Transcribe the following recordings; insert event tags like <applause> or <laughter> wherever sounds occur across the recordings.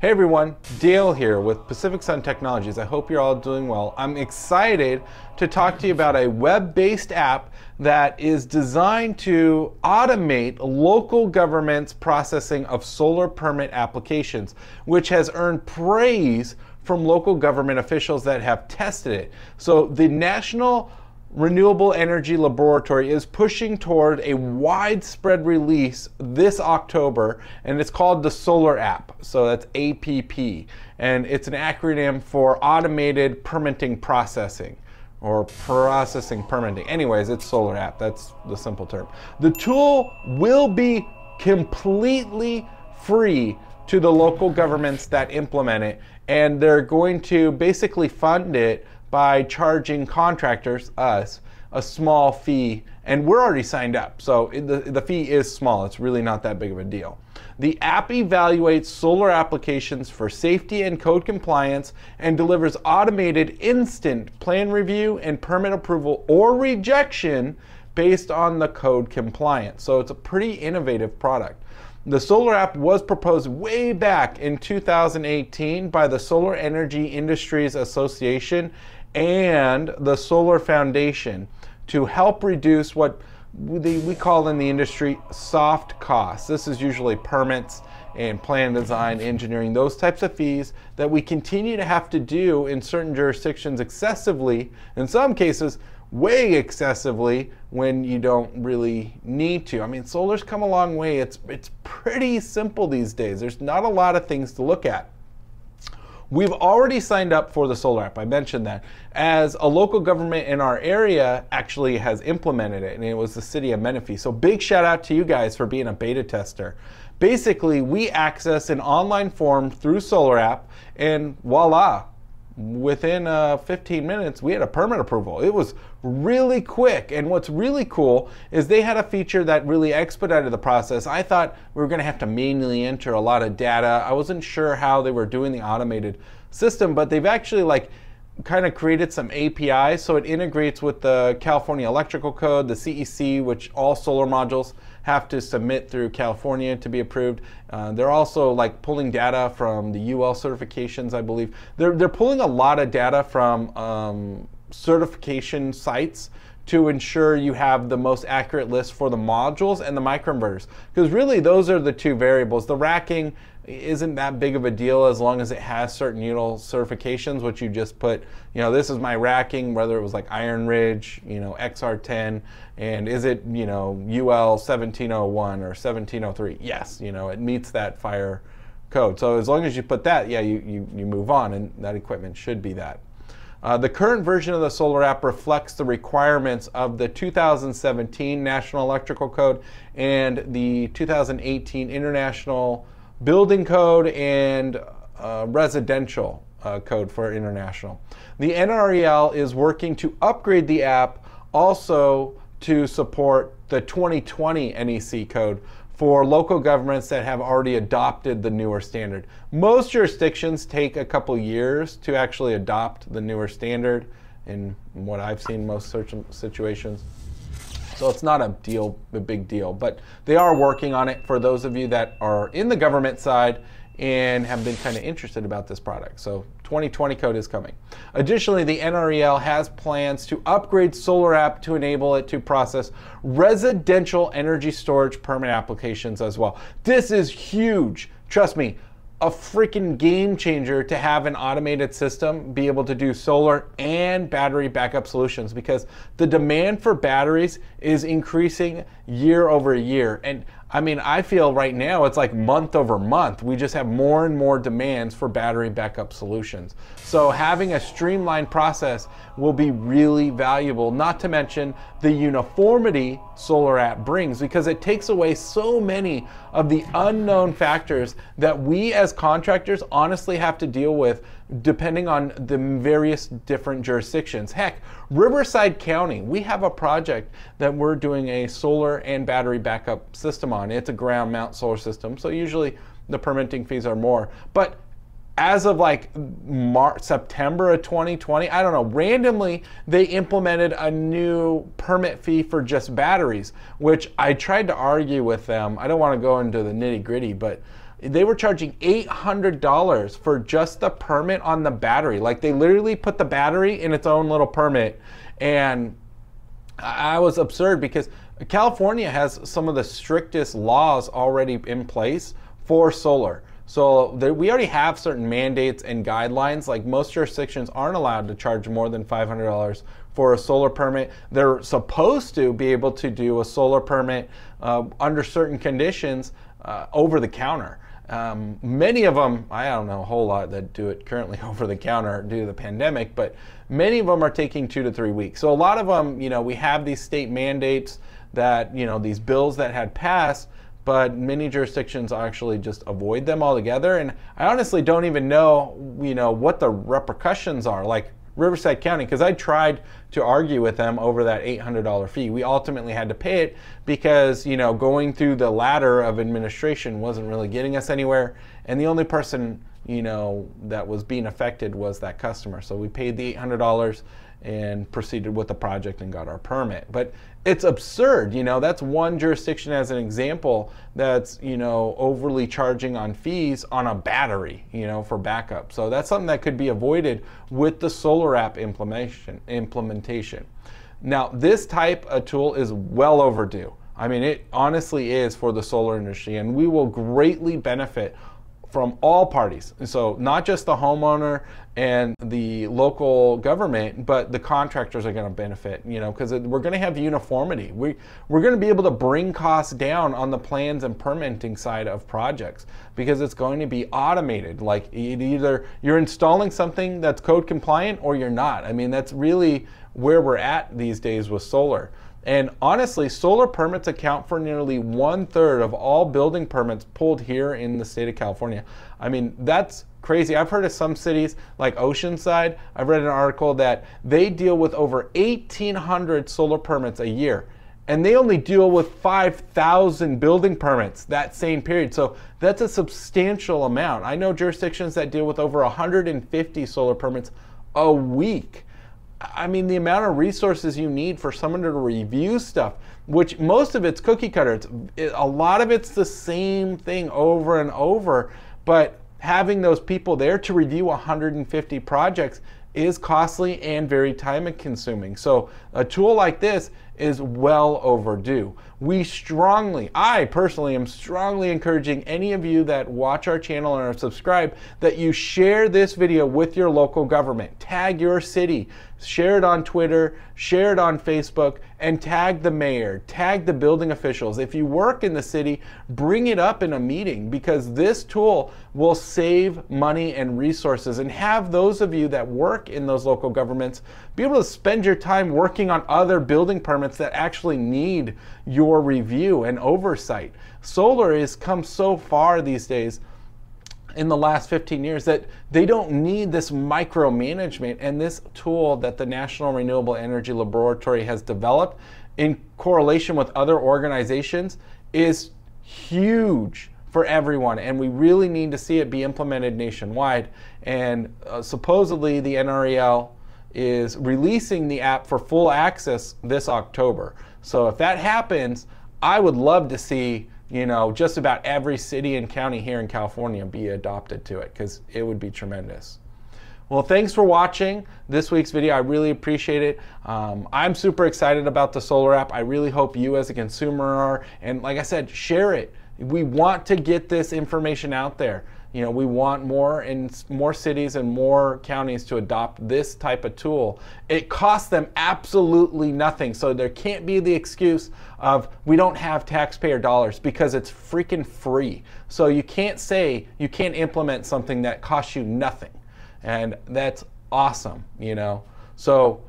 Hey everyone, Dale here with Pacific Sun Technologies. I hope you're all doing well. I'm excited to talk to you about a web-based app that is designed to automate local government's processing of solar permit applications, which has earned praise from local government officials that have tested it. So the National Renewable Energy Laboratory is pushing toward a widespread release this October, and it's called the Solar App. So that's APP, and it's an acronym for Automated Permitting Processing or processing permitting. Anyways, it's Solar App. That's the simple term. The tool will be completely free to the local governments that implement it, and they're going to basically fund it by charging contractors, us, a small fee, and we're already signed up. So the, the fee is small. It's really not that big of a deal. The app evaluates solar applications for safety and code compliance and delivers automated instant plan review and permit approval or rejection based on the code compliance. So it's a pretty innovative product. The solar app was proposed way back in 2018 by the Solar Energy Industries Association and the Solar Foundation to help reduce what we call in the industry soft costs. This is usually permits and plan design, engineering, those types of fees that we continue to have to do in certain jurisdictions excessively, in some cases, way excessively when you don't really need to. I mean, solar's come a long way. It's, it's pretty simple these days. There's not a lot of things to look at. We've already signed up for the solar app. I mentioned that. As a local government in our area actually has implemented it, and it was the city of Menifee. So big shout out to you guys for being a beta tester. Basically, we access an online form through Solar App, and voila, within uh, 15 minutes, we had a permit approval. It was really quick. And what's really cool is they had a feature that really expedited the process. I thought we were going to have to manually enter a lot of data. I wasn't sure how they were doing the automated system, but they've actually like kind of created some APIs so it integrates with the California Electrical Code, the CEC, which all solar modules have to submit through California to be approved. Uh, they're also like pulling data from the UL certifications, I believe. They're, they're pulling a lot of data from um, certification sites to ensure you have the most accurate list for the modules and the microinverters. Because really those are the two variables. The racking isn't that big of a deal as long as it has certain UL certifications, which you just put, you know, this is my racking, whether it was like IronRidge, you know, XR10, and is it, you know, UL 1701 or 1703? Yes, you know, it meets that fire code. So as long as you put that, yeah, you, you, you move on, and that equipment should be that. Uh, the current version of the Solar app reflects the requirements of the 2017 National Electrical Code and the 2018 International Building Code and uh, Residential uh, Code for International. The NREL is working to upgrade the app also to support the 2020 NEC code for local governments that have already adopted the newer standard. Most jurisdictions take a couple years to actually adopt the newer standard in what I've seen most situations. So it's not a deal, a big deal, but they are working on it for those of you that are in the government side and have been kind of interested about this product. So 2020 code is coming. Additionally, the NREL has plans to upgrade Solar App to enable it to process residential energy storage permit applications as well. This is huge. Trust me, a freaking game changer to have an automated system be able to do solar and battery backup solutions because the demand for batteries is increasing year over year. And I mean, I feel right now it's like month over month. We just have more and more demands for battery backup solutions. So having a streamlined process will be really valuable, not to mention the uniformity Solar App brings because it takes away so many of the unknown factors that we as contractors honestly have to deal with depending on the various different jurisdictions. Heck, Riverside County, we have a project that we're doing a solar and battery backup system on. It's a ground mount solar system, so usually the permitting fees are more. But as of like March, September of 2020, I don't know, randomly they implemented a new permit fee for just batteries, which I tried to argue with them. I don't want to go into the nitty gritty, but they were charging $800 for just the permit on the battery. Like they literally put the battery in its own little permit. And I was absurd because California has some of the strictest laws already in place for solar. So there, we already have certain mandates and guidelines. Like most jurisdictions aren't allowed to charge more than $500 for a solar permit. They're supposed to be able to do a solar permit uh, under certain conditions uh, over the counter. Um, many of them, I don't know a whole lot that do it currently <laughs> over the counter due to the pandemic, but many of them are taking two to three weeks. So a lot of them, you know, we have these state mandates that, you know, these bills that had passed, but many jurisdictions actually just avoid them altogether. And I honestly don't even know, you know, what the repercussions are. Like Riverside County, because I tried to argue with them over that $800 fee. We ultimately had to pay it because, you know, going through the ladder of administration wasn't really getting us anywhere. And the only person, you know, that was being affected was that customer. So we paid the $800 and proceeded with the project and got our permit. But it's absurd, you know, that's one jurisdiction as an example that's, you know, overly charging on fees on a battery, you know, for backup. So that's something that could be avoided with the solar app implementation implementation. Now, this type of tool is well overdue. I mean, it honestly is for the solar industry, and we will greatly benefit from all parties. So not just the homeowner and the local government, but the contractors are going to benefit, you know, because we're going to have uniformity. We, we're going to be able to bring costs down on the plans and permitting side of projects because it's going to be automated. Like either you're installing something that's code compliant or you're not. I mean, that's really where we're at these days with solar. And honestly, solar permits account for nearly one third of all building permits pulled here in the state of California. I mean, that's crazy. I've heard of some cities like Oceanside. I've read an article that they deal with over 1,800 solar permits a year. And they only deal with 5,000 building permits that same period. So that's a substantial amount. I know jurisdictions that deal with over 150 solar permits a week. I mean, the amount of resources you need for someone to review stuff, which most of it's cookie cutter. It's, it, a lot of it's the same thing over and over, but having those people there to review 150 projects is costly and very time consuming. So a tool like this is well overdue. We strongly, I personally am strongly encouraging any of you that watch our channel and are subscribed that you share this video with your local government. Tag your city, share it on Twitter, share it on Facebook, and tag the mayor, tag the building officials. If you work in the city, bring it up in a meeting because this tool will save money and resources and have those of you that work in those local governments be able to spend your time working on other building permits that actually need your review and oversight. Solar has come so far these days in the last 15 years that they don't need this micromanagement and this tool that the National Renewable Energy Laboratory has developed in correlation with other organizations is huge for everyone and we really need to see it be implemented nationwide and uh, supposedly the NREL is releasing the app for full access this October. So if that happens, I would love to see you know, just about every city and county here in California be adopted to it because it would be tremendous. Well, thanks for watching this week's video. I really appreciate it. Um, I'm super excited about the solar app. I really hope you as a consumer are. And like I said, share it. We want to get this information out there. You know, we want more in more cities and more counties to adopt this type of tool. It costs them absolutely nothing. So there can't be the excuse of we don't have taxpayer dollars because it's freaking free. So you can't say you can't implement something that costs you nothing. And that's awesome, you know. So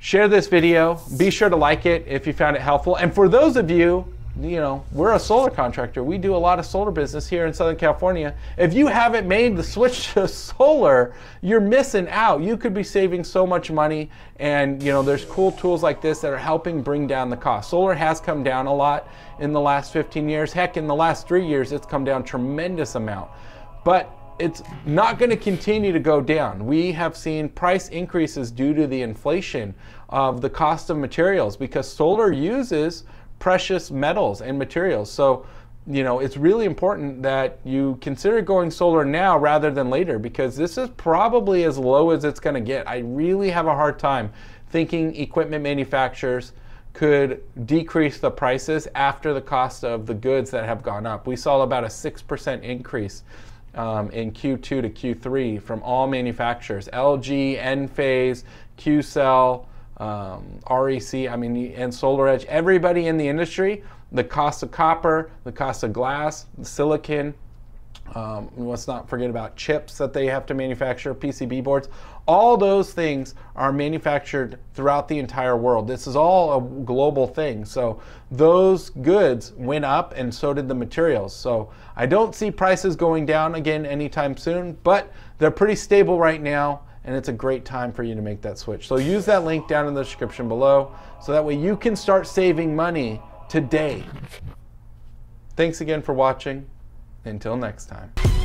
share this video. Be sure to like it if you found it helpful. And for those of you you know, we're a solar contractor. We do a lot of solar business here in Southern California. If you haven't made the switch <laughs> to solar, you're missing out. You could be saving so much money and, you know, there's cool tools like this that are helping bring down the cost. Solar has come down a lot in the last 15 years. Heck, in the last 3 years it's come down tremendous amount. But it's not going to continue to go down. We have seen price increases due to the inflation of the cost of materials because solar uses precious metals and materials. So you know, it's really important that you consider going solar now rather than later because this is probably as low as it's going to get. I really have a hard time thinking equipment manufacturers could decrease the prices after the cost of the goods that have gone up. We saw about a 6% increase um, in Q2 to Q3 from all manufacturers LG, Enphase, Qcell, um, REC, I mean, and SolarEdge, everybody in the industry the cost of copper, the cost of glass, silicon. Um, let's not forget about chips that they have to manufacture, PCB boards. All those things are manufactured throughout the entire world. This is all a global thing. So those goods went up and so did the materials. So I don't see prices going down again anytime soon, but they're pretty stable right now and it's a great time for you to make that switch. So use that link down in the description below so that way you can start saving money today. Thanks again for watching. Until next time.